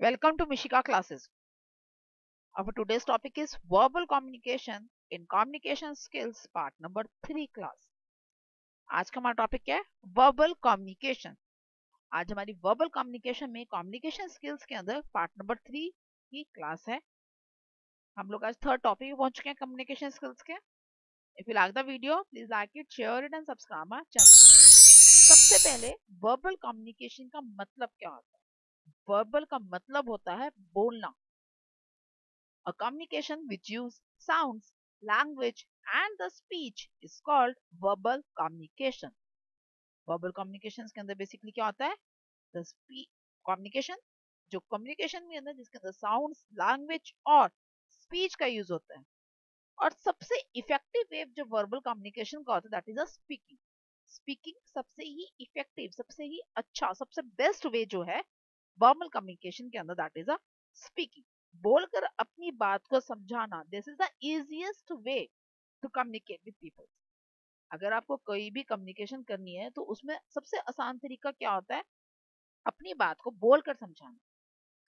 Welcome to Mishika classes. Our today's topic is verbal communication in communication skills, part number three class. आज का हमारा topic क्या है? Verbal communication आज हमारी वर्बल कम्युनिकेशन में कम्युनिकेशन स्किल्स के अंदर पार्ट नंबर थ्री की क्लास है. हम लोग आज थर्ड टॉपिक पहुँच चुके हैं कम्युनिकेशन स्किल्स के. If you like the video please like it share it and subscribe my channel सबसे पहले वर्बल कम्युनिकेशन का मतलब क्या होता है? वर्बल का मतलब होता है बोलना। A communication which use sound language and the speech is called verbal communication verbal communication के अंदर बेसिकली क्या होता है? द स्पीच कम्युनिकेशन जो कम्युनिकेशन में अंदर जिसके अंदर साउंड लैंग्वेज और स्पीच का यूज़ होता है। और सबसे इफ़ेक्टिव वे जो वर्बल कम्युनिकेशन का होता है स्पीकिंग स्पीकिंग सबसे ही इफ़ेक्टिव सबसे ही अच्छा सबसे बेस्ट वे जो है वर्बल कम्युनिकेशन के अंदर दैट इज़ अ स्पीकिंग बोलकर अपनी बात को समझाना this is the easiest way to communicate with people अगर आपको कोई भी कम्युनिकेशन करनी है तो उसमें सबसे आसान तरीका क्या होता है? अपनी बात को बोलकर समझाना।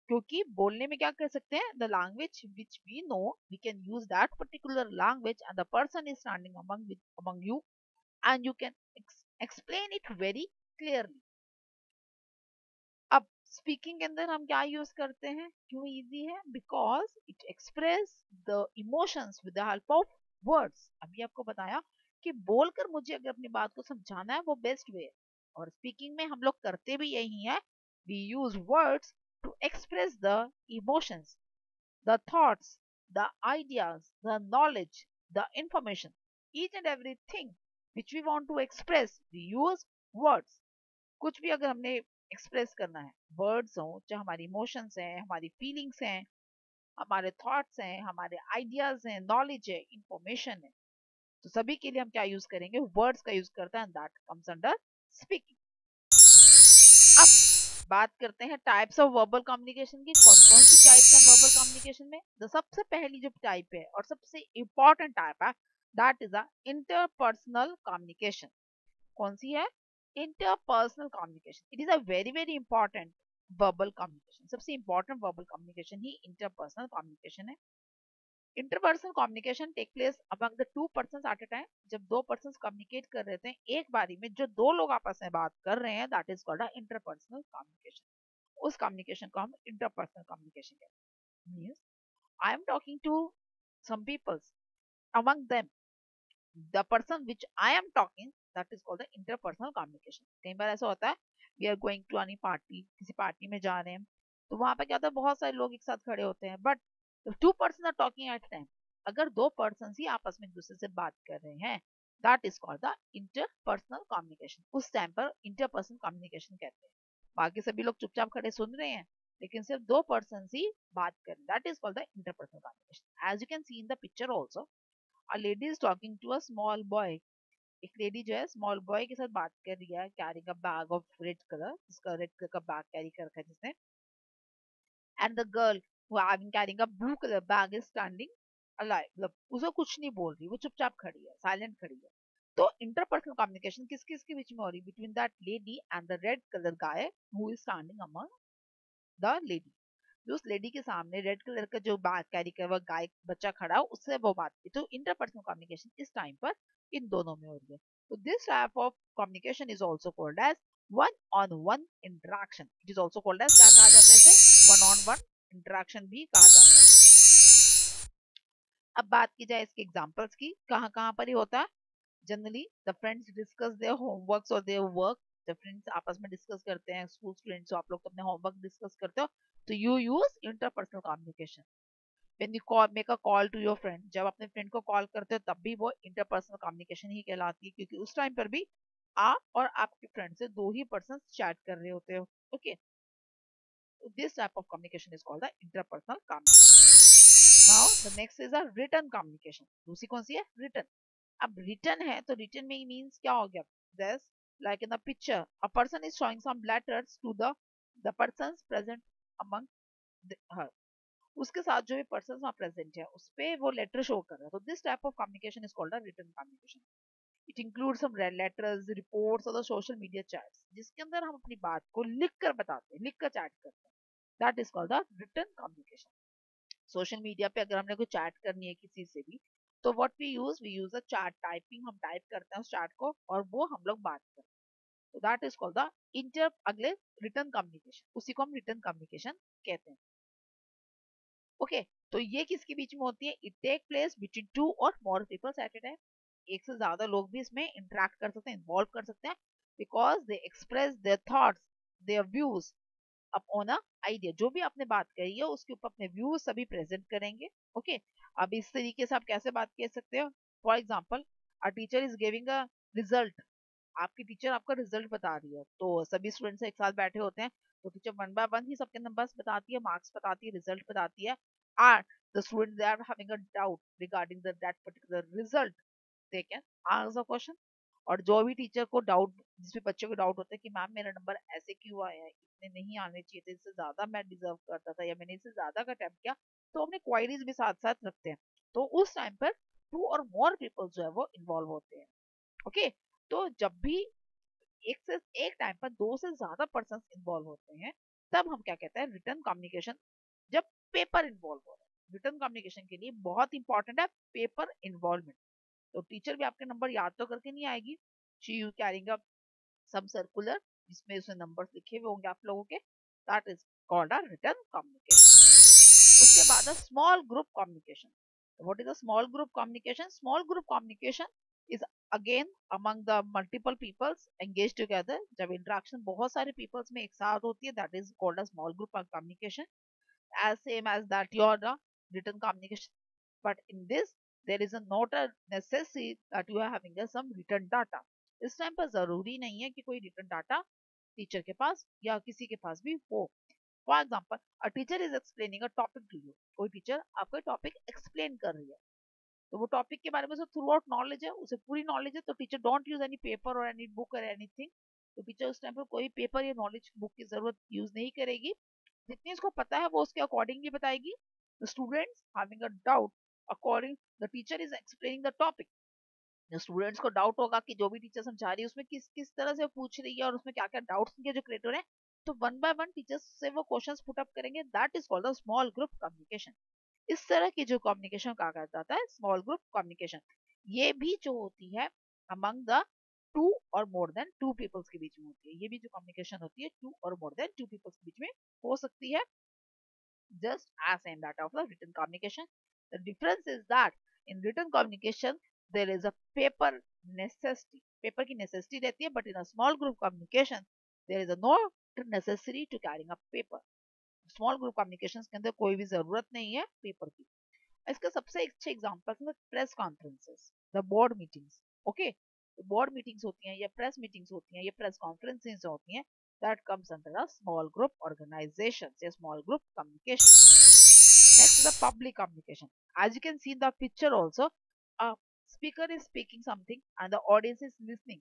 क्योंकि बोलने में क्या कर सकते हैं? The language which we know we can use that particular language and the person is standing among among you and you can explain it very clearly speaking के अंदर हम क्या यूज़ करते हैं? क्यों इजी है? Because it express the emotions with the help of words अभी आपको बताया कि बोलकर मुझे अगर अपनी बात को समझाना है, वो बेस्ट वे है। और स्पीकिंग में हम लोग करते भी यही है। We use words to express the emotions the thoughts the ideas the knowledge the information each and everything which we want to express we use words कुछ भी अगर हमने एक्सप्रेस करना है। वर्ड्स हो, चाहे हमारी इमोशंस हैं, हमारी फीलिंग्स हैं, हमारे थॉट्स हैं, हमारे आइडियाज़ हैं नॉलेज है इंफॉर्मेशन है। तो सभी के लिए हम क्या यूज़ करेंगे? वर्ड्स का यूज़ करते हैं दैट कम्स अंडर स्पीकिंग अब बात करते हैं टाइप्स ऑफ़ वर्बल कम्युनिकेशन की। कौन कौन सी टाइप्स हैं वर्बल कम्युनिकेशन में? तो सबसे पहली जो टाइप है और सबसे इंपॉर्टेंट टाइप है that is a interpersonal communication कौन सी है? Interpersonal communication it is a very very important verbal communication सबसे important verbal communication ही interpersonal communication है interpersonal communication take place among the two persons at a time जब दो persons communicate कर रहे थे एक बारी में जो दो लोग आपस में बात कर रहे हैं that is called a interpersonal communication उस communication को हम interpersonal communication कहते हैं means I am talking to some people among them the person which I am talking that is called the interpersonal communication कई बार ऐसा होता है we are going to any party किसी पार्टी में जा रहे हैं तो वहाँ पे क्या होता है, बहुत सारे लोग एक साथ खड़े होते हैं but two person are talking at time अगर दो पर्सन ही आपस में एक दूसरे से बात कर रहे हैं that is called the interpersonal communication उस टाइम पर इंटरपर्सनल कम्युनिकेशन कहते हैं। बाकी सभी लोग चुपचाप खड़े सुन रहे हैं, लेकिन सिर्फ़ दो पर्सन ही बात कर रहे हैं। That is called the interpersonal communication as you can see in the picture also a lady is talking to a small boy. एक लेडी जो है स्मॉल बॉय के साथ बात कर रही है carrying a bag of red colour जिसका रेड कलर का बैग कैरी कर रखा है जिसने। And the girl who having carrying a blue colour bag is standing alive मतलब उसे कुछ नहीं बोल रही, वो चुपचाप खड़ी है साइलेंट खड़ी है। तो इंटरपर्सनल कम्युनिकेशन किस किस के बीच में हो रही between that lady and the red colour guy who is standing among the lady जो उस लेडी के सामने रेड कलर का जो बैग कैरी कर वो गाय बच्चा खड़ा हो, उससे वो बात की। तो इंटरपर्सनल कम्युनिकेशन इस टाइम पर इन दोनों में हो रही है। तो this type of communication is also called as one on one interaction it is also called as क्या कहा जाता है वन ऑन वन इंटरेक्शन भी कहा जाता है। अब बात की जाए इसके एग्जाम्पल्स की कहाँ कहाँ पर ही होता है? Generally the friends discuss their homework और देयर वर्क जब फ्रेंड्स आपस में डिस्कस करते हैं स्कूल स्टूडेंट्स आप लोग तो अपने होमवर्क डिस्कस करते हो तो you use interpersonal communication when you call, make a call to your friend, जब अपने फ्रेंड को कॉल करते हो, तब भी वो इंटरपर्सनल कम्युनिकेशन ही कहलाती है, क्योंकि उस टाइम पर भी आप और आपके फ्रेंड से दो ही पर्सन चैट कर रहे होते हो okay this type of communication is called the interpersonal communication. Now, the next is a written communication. दूसरी कौन सी है? Written. अब written है तो written में means क्या हो गया? This like in the picture a person is showing some letters to the the persons present among the, her. उसके साथ जो भी पर्सन वहाँ प्रेजेंट है उस पर वो लेटर शो कर रहा है। तो this type of communication is called written communication it include some letters reports और सोशल मीडिया चैट्स जिसके अंदर हम अपनी बात को लिख कर बताते हैं लिख कर चैट करते हैं। That is called the written communication social media पे अगर हमने कोई चैट करनी है किसी से भी तो what we use we use a chat typing हम टाइप करते हैं उस चैट को और वो हम लोग बात करते हैं। तो that is called the inter अगले रिटर्न कम्युनिकेशन उसी को हम रिटर्न कम्युनिकेशन कहते हैं। ओके okay, तो ये किसके बीच में होती है? It take place between two और मोर ए टाइम एक से ज़्यादा लोग भी इसमें इंटरेक्ट कर सकते हैं इन्वॉल्व कर सकते हैं because they express their thoughts their views upon a idea जो भी आपने बात कही है उसके ऊपर अपने व्यूज़ सभी प्रेजेंट करेंगे। Okay okay? अब इस तरीके से आप कैसे बात कह सकते हो? For example a teacher is giving a result आपकी टीचर आपका रिज़ल्ट बता रही है तो सभी स्टूडेंट्स एक साथ बैठे होते हैं तो टीचर वन बाय वन ही सबके नंबर्स बताती है मार्क्स बताती है रिज़ल्ट बताती है, and the students, they are having a doubt regarding the, that particular result. they can ask the question. और जो भी टीचर को डाउट जिसमें बच्चों को डाउट होता है कि मैम मेरा नंबर ऐसे क्यों आया है? इतने नहीं आने चाहिए थे, इससे ज़्यादा मैं डिजर्व करता था या मैंने इससे ज़्यादा का अटेम्प्ट किया तो अपने क्वारीज भी साथ साथ रखते हैं। तो उस टाइम पर टू और मोर पीपल जो है वो इन्वॉल्व होते हैं। ओके? तो जब भी एक से, एक टाइम पर दो से ज़्यादा पर्सन इन्वॉल्व होते हैं, तब हम क्या कहते हैं? रिटर्न कम्युनिकेशन जब पेपर इन्वॉल्व हो रहा है। रिटर्न कम्युनिकेशन के लिए बहुत इंपॉर्टेंट है पेपर इन्वॉल्वमेंट तो टीचर भी आपके नंबर याद तो करके नहीं आएगी। She you carrying up some circular जिसमें उसमें नंबर्स लिखे हुए होंगे आप लोगों के। That is called a written communication उसके बाद small group communication what is a small group communication small group communication is again among the multiple peoples engaged together जब interaction बहुत सारे peoples में एक साथ होती है that is called a small group communication as same as that your uh, written communication but in this there is a not a necessity that you are having some written data इस time पर ज़रूरी नहीं है कि कोई return data teacher के पास या किसी के पास भी हो for example a teacher is explaining a topic to you कोई टीचर आपको टॉपिक एक्सप्लेन कर रही है। तो वो टॉपिक के बारे में थ्रू आउट नॉलेज है उसे पूरी नॉलेज है तो teacher don't use any paper और एनी बुक और एनीथिंग तो टीचर उस टाइम पर कोई पेपर या नॉलेज बुक की ज़रूरत यूज़ नहीं करेगी। जितनी उसको पता है, वो उसके अकॉर्डिंगली बताएगी। The students having a doubt according the teacher is explaining the topic students को डाउट होगा कि जो भी टीचर समझा रही है, उसमें किस किस तरह से पूछ रही है और उसमें क्या क्या डाउट्स उनके जो क्रिएट हो हैं तो वन बाय वन टीचर्स से वो क्वेश्चन पुटअप करेंगे. That is called small group communication इस तरह की जो कम्युनिकेशन कहा जाता है स्मॉल ग्रुप कम्युनिकेशन ये भी जो होती है अमंग द टू और मोर देन टू पीपल्स के बीच में होती है. ये भी जो कम्युनिकेशन होती है टू और मोर देन टू पीपल्स के बीच में हो सकती है. Just as an that of the written communication the difference is that in written communication there is a paper necessity paper की नेसेसिटी रहती है but in a small group communication there is a no factor necessary to carrying a paper small group communication के अंदर कोई भी ज़रूरत नहीं है पेपर की। इसका सबसे अच्छे example press conferences the board meetings okay board meetings होती हैं या प्रेस मीटिंग्स होती हैं या प्रेस कॉन्फ्रेंसेस होती हैं that comes under a small group organization या small group communication next the public communication as you can see the picture also speaker is speaking something and the audience is listening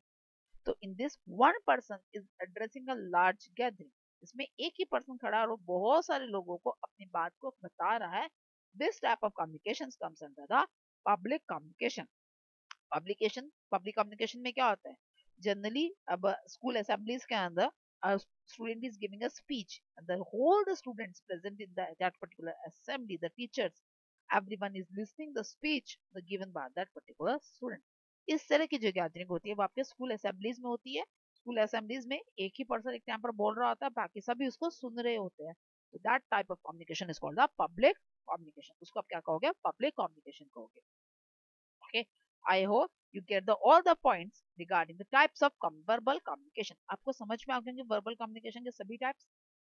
So in this, one person is addressing a large gathering. इसमें एक ही person खड़ा और बहुत सारे लोगों को अपनी बात को बता रहा है this type of communication comes under the public communication publication public communication में क्या होता है जनरली अब स्कूल असेंबलीज के अंदर a student is giving a speech and the whole the students present in the, that particular assembly the teachers everyone is listening the speech given by that particular student इस तरह की जो gathering होती है, वो आपके स्कूल असेंबलीज में होती है। स्कूल असेंबलीज में एक ही पर्सन एक टाइम पर बोल रहा होता है, बाकी सभी उसको सुन रहे होते हैं। तो that type of communication is called the public communication उसको आप क्या कहोगे? पब्लिक कम्युनिकेशन कहोगे। Okay I hope you get the all the points regarding the types of verbal communication आपको समझ में आ गए वर्बल कम्युनिकेशन के सभी types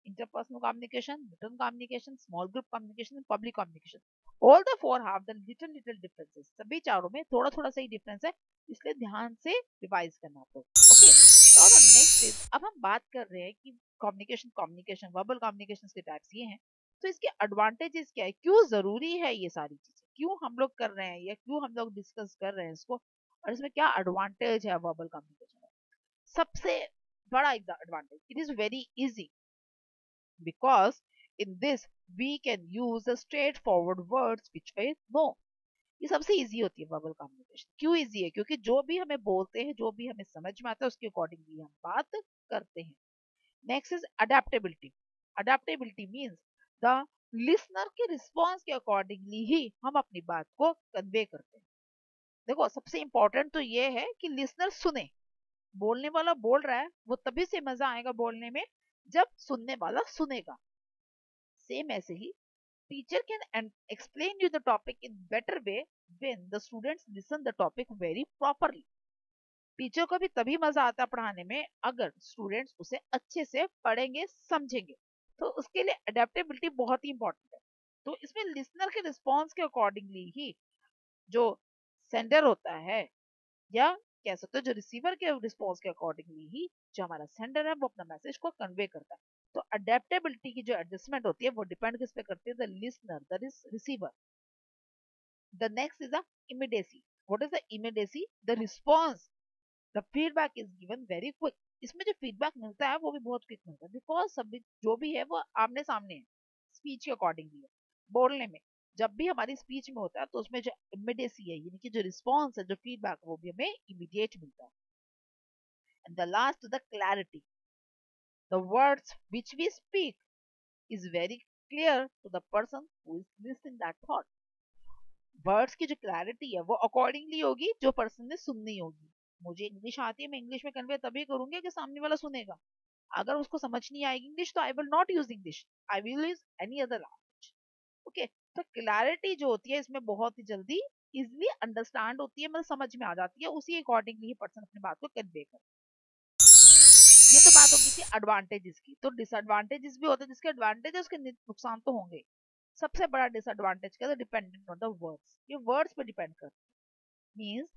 interpersonal communication written communication small group communication public communication all the four have the little little differences. सभी चारों में थोड़ा थोड़ा सा ही difference है, इसलिए ध्यान से रिवाइज करना लोग ओके तो नेक्स्ट इज़ अब हम बात कर रहे हैं कि कम्युनिकेशन कम्युनिकेशन वर्बल कम्युनिकेशन के टाइप्स ये हैं तो इसके एडवांटेजेस क्या है? क्यों ज़रूरी है ये सारी चीज़ें? क्यों हम लोग कर रहे हैं या क्यों हम लोग डिस्कस कर रहे हैं इसको? और इसमें क्या एडवांटेज है वर्बल कम्युनिकेशन सबसे बड़ा advantage it is very easy because in this we can use straightforward words which we know ये सबसे इजी होती है वर्बल कम्युनिकेशन क्यों इजी है? क्योंकि जो भी हमें बोलते हैं, जो भी हमें समझ में आता है, उसके अकॉर्डिंगली हम बात करते हैं। Next is adaptability adaptability means the listener के रिस्पॉन्स के अकॉर्डिंगली ही हम अपनी बात को कन्वे करते हैं। देखो, सबसे इंपॉर्टेंट तो ये है कि लिसनर सुने। बोलने वाला बोल रहा है, वो तभी से मज़ा आएगा बोलने में जब सुनने वाला सुनेगा। सेम ऐसे ही teacher can explain you the topic in better way when the students listen the topic very properly teacher को भी तभी मज़ा आता है पढ़ाने में अगर स्टूडेंट्स उसे अच्छे से पढ़ेंगे, समझेंगे। तो उसके लिए अडेप्टेबिलिटी बहुत ही इंपॉर्टेंट है। तो इसमें लिसनर के रिस्पॉन्स के अकॉर्डिंगली ही जो सेंडर होता है या कह सकते हो जो रिसीवर के रिस्पॉन्स के अकॉर्डिंगली ही जो हमारा सेंडर है, वो अपना मैसेज को कन्वे करता है। तो अडेप्टेबिलिटी की जो एडजस्टमेंट होती है, वो डिपेंड किस पे करती है? The listener the receiver the next is the immediacy what is the immediacy the response the feedback is given very quick इसमें जो फीडबैक मिलता है, वो भी बहुत क्विक मिलता है। बिकॉज़ सब जो भी है, वो आमने सामने है। स्पीच के अकॉर्डिंगली है। बोलने में। जब भी हमारी स्पीच में होता है तो उसमें जो इमिडिएसी है, यानी कि जो रिस्पॉन्स है, जो फीडबैक वो भी हमें इमीडिएट मिलता है। And the last the clarity the words which we speak is very clear to the person who is listening that thought words की जो क्लैरिटी है, वो अकॉर्डिंगली होगी जो पर्सन ने सुननी होगी। मुझे इंग्लिश आती है, मैं इंग्लिश में कन्वे तभी करूँगी कि सामने वाला सुनेगा। अगर उसको समझ नहीं आएगी इंग्लिश तो I will not use English I will use any other language okay तो क्लैरिटी जो होती है, इसमें बहुत ही जल्दी इजिली अंडरस्टैंड होती है मतलब समझ में आ जाती है, उसी अकॉर्डिंगली पर्सन अपनी बात को कन्वे कर ये तो बात होगी थी एडवांटेजेस की। तो डिसएडवांटेजेस भी होते हैं, जिसके एडवांटेज उसके नुकसान तो होंगे सबसे बड़ा डिसएडवांटेज क्या? है डिपेंडेंट ऑन द वर्ड्स ये वर्ड्स पे डिपेंड करते हैं मींस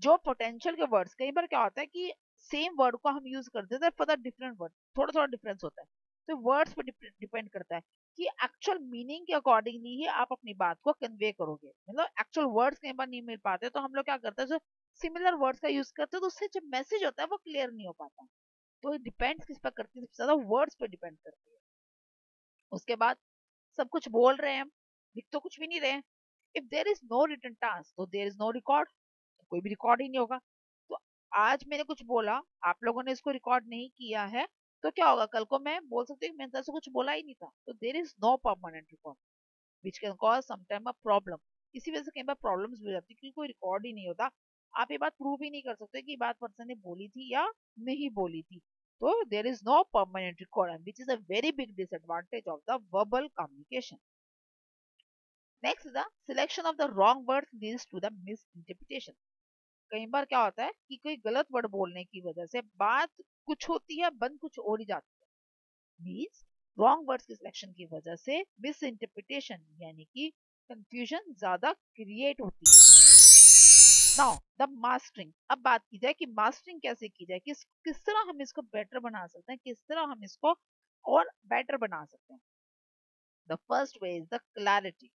जो पोटेंशियल के वर्ड्स कई बार क्या होता है कि सेम वर्ड को हम यूज़ करते हैं फॉर द डिफरेंट वर्ड थोड़ा थोड़ा डिफरेंस होता है। तो वर्ड्स पे डिपेंड करता है कि एक्चुअल मीनिंग के अकॉर्डिंगली ही आप अपनी बात को कन्वे करोगे। मतलब एक्चुअल वर्ड्स कई बार नहीं मिल पाते तो हम लोग क्या करते हैं सिमिलर वर्ड्स का यूज़ करते हैं तो उससे जो मैसेज होता है, वो क्लियर नहीं हो पाता। तो डिपेंड किस पर करती है, सबसे ज़्यादा वर्ड्स पर डिपेंड करती है। उसके बाद सब कुछ बोल रहे हैं, लिख तो कुछ भी नहीं रहे if there is no written task तो देर इज़ नो रिकॉर्ड कोई भी रिकॉर्ड ही नहीं होगा। तो आज मैंने कुछ बोला, आप लोगों ने इसको रिकॉर्ड नहीं किया है तो क्या होगा, कल को मैं बोल सकती हूँ, मैंने तो कुछ बोला ही नहीं था। तो there is no permanent record which can cause sometime a problem इसी वजह से कई बार प्रॉब्लम्स भी हो जाती है, क्योंकि कोई रिकॉर्ड ही नहीं होता। आप ये बात प्रूव ही नहीं कर सकते कि बात पर्सन ने बोली थी या नहीं बोली थी। तो there is no permanent record which is a very big disadvantage of the verbal communication next the selection of the wrong word leads to the misinterpretation कई बार क्या होता है कि कोई गलत वर्ड बोलने की वजह से बात कुछ होती है बंद कुछ और ही जाती है। मीन्स रॉन्ग वर्ड्स की सिलेक्शन की वजह से मिस इंटरप्रिटेशन यानी कि कंफ्यूजन ज़्यादा क्रिएट होती है। नाउ द मास्टरिंग अब बात की जाए कि मास्टरिंग कैसे की जाए, किस किस तरह हम इसको बेटर बना सकते हैं, किस तरह हम इसको और बेटर बना सकते हैं। The first way is the clarity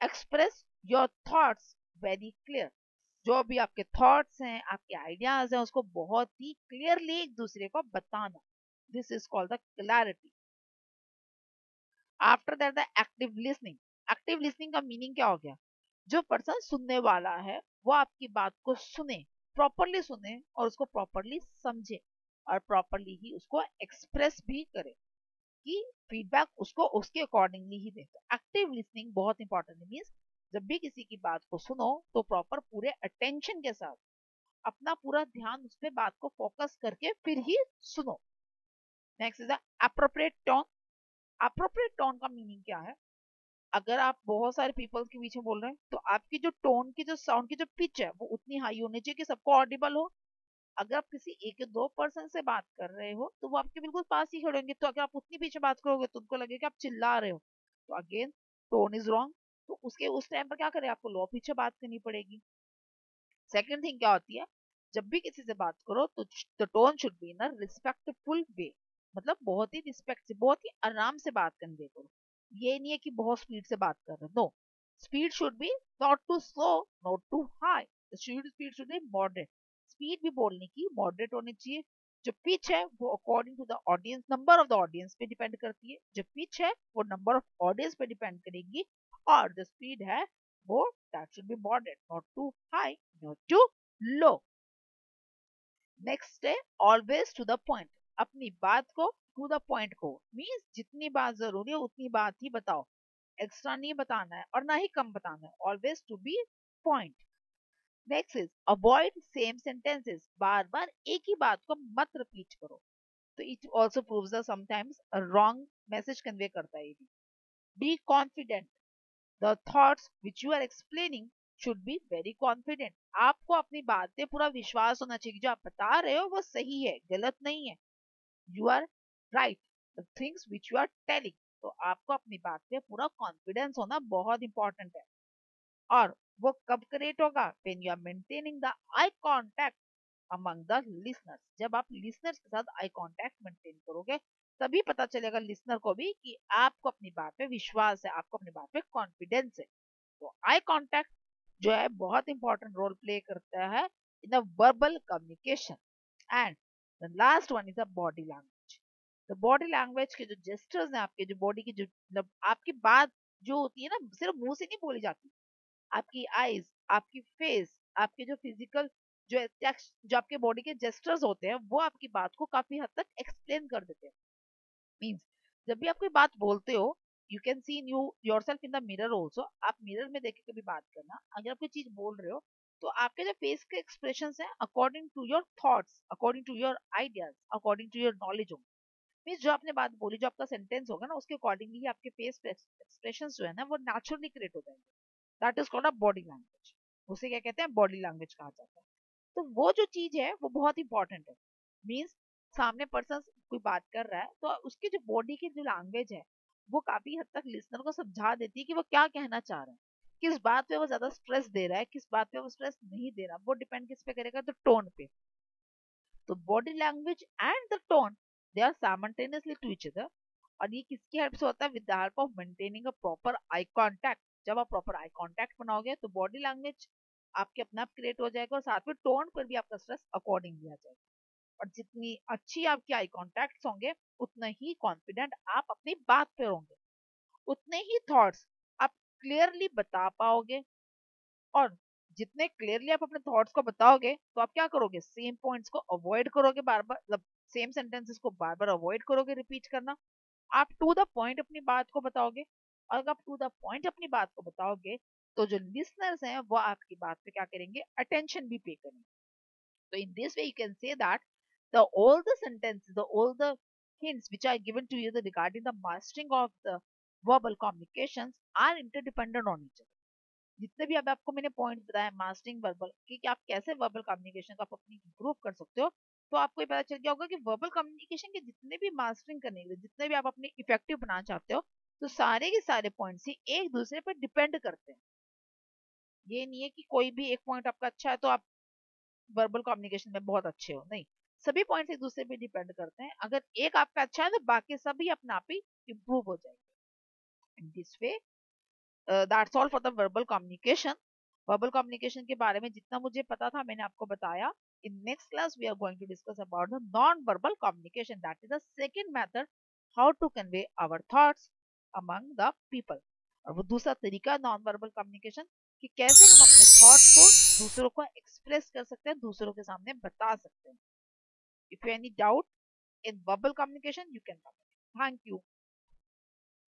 express your thoughts very clear जो भी आपके थॉट्स हैं, आपके आइडियाज़ हैं, उसको बहुत ही क्लियरली एक दूसरे को बताना। This is called the clarity after that the active listening active listening का मीनिंग क्या हो गया? जो पर्सन सुनने वाला है वो आपकी बात को सुने प्रॉपरली सुने और उसको प्रॉपरली समझे और प्रॉपरली ही उसको एक्सप्रेस भी करे कि फीडबैक उसको उसके अकॉर्डिंगली ही दे। एक्टिव लिसनिंग बहुत इंपॉर्टेंट मीन्स जब भी किसी की बात को सुनो तो प्रॉपर पूरे अटेंशन के साथ अपना पूरा ध्यान उस पर बात को फोकस करके फिर ही सुनो। Next is appropriate tone appropriate tone का मीनिंग क्या है? अगर आप बहुत सारे पीपल के में बोल रहे हैं तो आपकी जो टोन की, जो साउंड की, जो पिच है, वो उतनी हाई होनी चाहिए कि सबको ऑडिबल हो। अगर आप किसी एक या दो पर्सन से बात कर रहे हो तो वो आपके बिल्कुल पास ही खड़े होंगे। तो अगर आप उतनी पीछे बात करोगे तो उनको लगेगा आप चिल्ला रहे हो। तो अगेन टोन इज़ रॉन्ग तो उसके, उस टाइम पर क्या करें? आपको लो पीछे बात करनी पड़ेगी। सेकेंड थिंग क्या होती है? जब भी किसी से बात करो तो the tone should be in a respectful way मतलब बहुत ही रिस्पेक्ट से, बहुत ही आराम से बात करने करो ये नहीं है कि बहुत स्पीड से बात कर रहे no speed should be not too slow not too high speed should be moderate speed भी बोलने की मॉडरेट होनी चाहिए। जो पिच है, वो according to the audience number of the audience पे डिपेंड करती है। जो पिच है, वो नंबर ऑफ़ ऑडियंस पे डिपेंड करेगी। और जो स्पीड है, वो that should be moderate not too high not too low next है ऑलवेज टू द पॉइंट अपनी बात को टू द पॉइंट को। मीन्स जितनी बात ज़रूरी है, उतनी बात ही बताओ। एक्स्ट्रा नहीं बताना है और ना ही कम बताना है। Always to be point next is avoid same sentences बार बार एक ही बात को मत रिपीट करो। तो it also proves the sometimes wrong message convey करता है be confident the thoughts which you are explaining should be very confident आपको अपनी बात पे पूरा विश्वास होना चाहिए जो आप बता रहे हो वो सही है, गलत नहीं है। You are right the things which you are telling तो आपको अपनी बात पे पूरा कॉन्फिडेंस होना बहुत इंपॉर्टेंट है। और वो कब क्रिएट होगा? When you are maintaining the eye contact among the listeners जब आप लिसनर्स के साथ आई कांटेक्ट मेंटेन करोगे, तभी पता चलेगा लिसनर को भी कि आपको अपनी बात पे विश्वास है, आपको अपनी बात पे कॉन्फिडेंस है। तो आई कांटेक्ट जो है बहुत इंपॉर्टेंट रोल प्ले करता है in the verbal communication and the last one is the body language the body language के जो जेस्टर्स हैं आपके, जो बॉडी की जो मतलब आपकी बात जो होती है ना, सिर्फ़ मुँह से नहीं बोली जाती। आपकी आईज आपकी फेस आपके जो फ़िज़िकल जो जो आपके बॉडी के जेस्टर्स होते हैं, वो आपकी बात को काफ़ी हद तक एक्सप्लेन कर देते हैं। मीन्स जब भी आप कोई बात बोलते हो you can see you yourself in the mirror also आप मिरर में देख के कभी बात करना, अगर आप कोई चीज़ बोल रहे हो तो आपके जो फेस के एक्सप्रेशन है according to your thoughts according to your ideas according to your knowledge होंगे। मीन्स जो आपने बात बोली, जो आपका सेंटेंस होगा ना, उसके अकॉर्डिंगली आपके फेस एक्सप्रेशन जो है ना, वो नेचुरली क्रिएट हो जाएँगे। That is called a body language उसे क्या कहते हैं? बॉडी लैंग्वेज कहा जाता है। तो वो जो चीज़ है, वो बहुत इंपॉर्टेंट है। मीन्स सामने पर्सन कोई बात कर रहा है तो उसकी जो बॉडी की जो लैंग्वेज है, वो काफ़ी हद तक लिसनर को समझा देती है कि वो क्या कहना चाह रहा है। किस बात पे वो ज़्यादा स्ट्रेस दे रहा है, किस बात पे वो स्ट्रेस नहीं दे रहा, वो डिपेंड किस पे करेगा? तो टोन पे। तो body language and the tone they are simultaneously to each other और ये किसकी हेल्प से होता है? तो बॉडी लैंग्वेज हो जाएगा और पर जितनी अच्छी आपकी आई कॉन्टेक्ट होंगे, उतना ही कॉन्फिडेंट आप अपनी बात पे होंगे। उतने ही थॉट्स आप क्लियरली बता पाओगे। और जितने क्लियरली आप अपने थॉट्स को बताओगे तो आप क्या करोगे? सेम पॉइंट्स को अवॉइड करोगे बार बार मतलब सेम सेंटेंसेस को बार बार अवॉइड करोगे रिपीट करना। आप टू द पॉइंट अपनी बात को बताओगे। और अगर आप टू द पॉइंट अपनी बात को बताओगे तो जो लिसनर्स हैं वो आपकी बात पे क्या करेंगे? अटेंशन भी पे करेंगे। तो in this way you can say that the all the sentences the all the hints which are given to you the, regarding the mastering of the verbal communications are interdependent on each other जितने भी अब आपको मैंने point बताया mastering verbal कि आप कैसे verbal communication को आप अपनी इंप्रूव कर सकते हो तो आपको ये पता चल गया होगा कि वर्बल कम्युनिकेशन के जितने भी मास्टरिंग करने के जितने भी आप अपने इफ़ेक्टिव बनाना चाहते हो तो सारे के सारे पॉइंट्स ही एक दूसरे पर डिपेंड करते हैं। ये नहीं है कि कोई भी एक पॉइंट आपका अच्छा है तो आप वर्बल कम्युनिकेशन में बहुत अच्छे हो, नहीं। सभी पॉइंट एक दूसरे पे डिपेंड करते हैं। अगर एक आपका अच्छा है तो बाकी सभी अपने आप ही इम्प्रूव हो जाएँगे। This way that's all for the verbal communication verbal communication के बारे में जितना मुझे पता था, मैंने आपको बताया। In next class we are going to discuss about the non verbal communication that is the second method how to convey our thoughts among the people और वो दूसरा तरीका नॉन वर्बल कम्युनिकेशन कि कैसे हम अपने थॉट्स को दूसरों को एक्सप्रेस कर सकते हैं दूसरों के सामने बता सकते हैं If you any doubt in verbal communication, you can comment. Thank you.